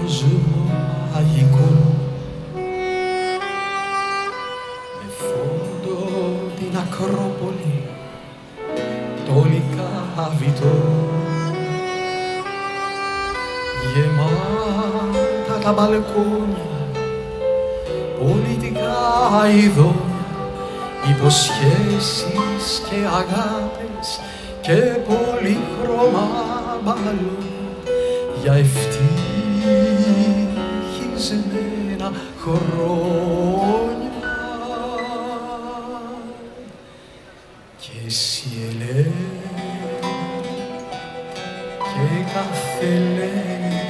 κόσμο αγικό με φόντο την Ακρόπολη τολικά βιτό γεμάτα τα μπαλκόνια πολιτικά ειδών. Υποσχέσεις και αγάπες και πολύχρωμα μπαλόν. Για ευτυχία ευτυχισμένα χρόνια και εσύ Ελένη και κάθε Ελένη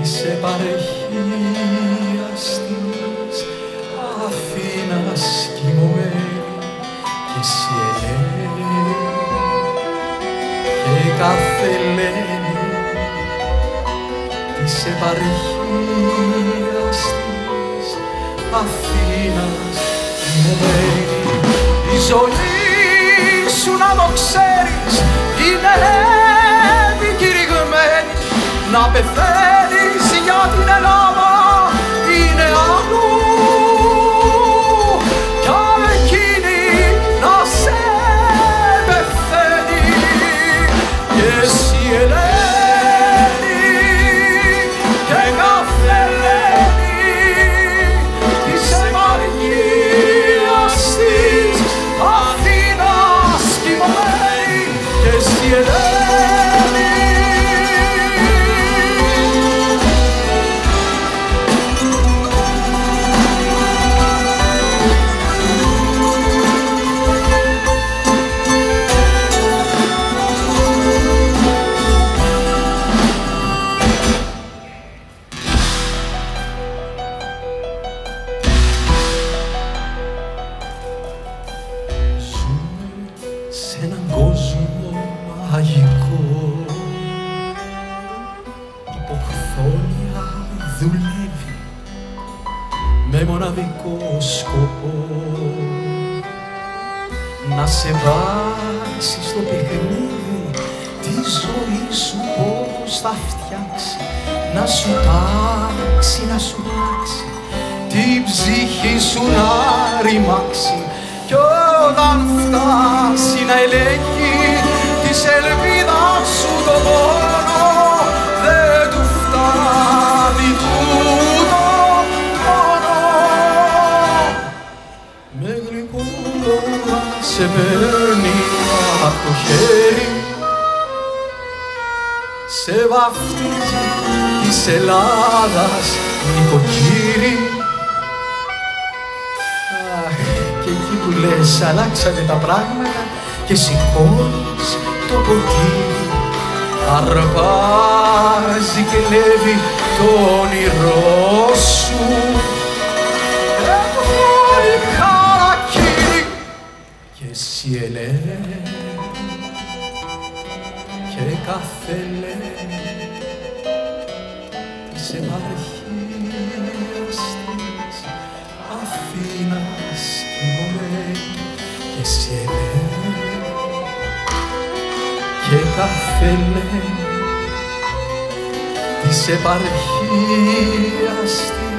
της επαρχίας της Αθήνας κοιμωμένη. Και εσύ Ελένη και κάθε Ελένη της επαρχίας της Αθήνας. Κοιμωμένη η ζωή σου να το ξέρεις είναι επικηρυγμένη. Να πεθαίνεις για την Ελλάδα είναι αλλού. Κι αν εκείνη να σε πεθαίνει και εσύ μαγικό Η ποχθόνια δουλεύει με μοναδικό σκοπό. Να σε βάσει στο παιχνίδι τη ζωή σου πώς θα φτιάξει. Να σου τάξει, να σου τάξει την ψυχή σου να ρημάξει. Κι όταν φτάσει να σε παίρνει απ' το χέρι. Σε βαφτίζει της Ελλάδας νοικοκύρη Αχ, και εκεί που λες αλλάξανε τα πράγματα και σηκώνεις το ποτήρι αρπάζει και λέβει το όνειρό και κάθε Ελένη της επαρχίας της Αθήνας κοιμωμένη και εσύ Ελένη και κάθε Ελένη της επαρχίας της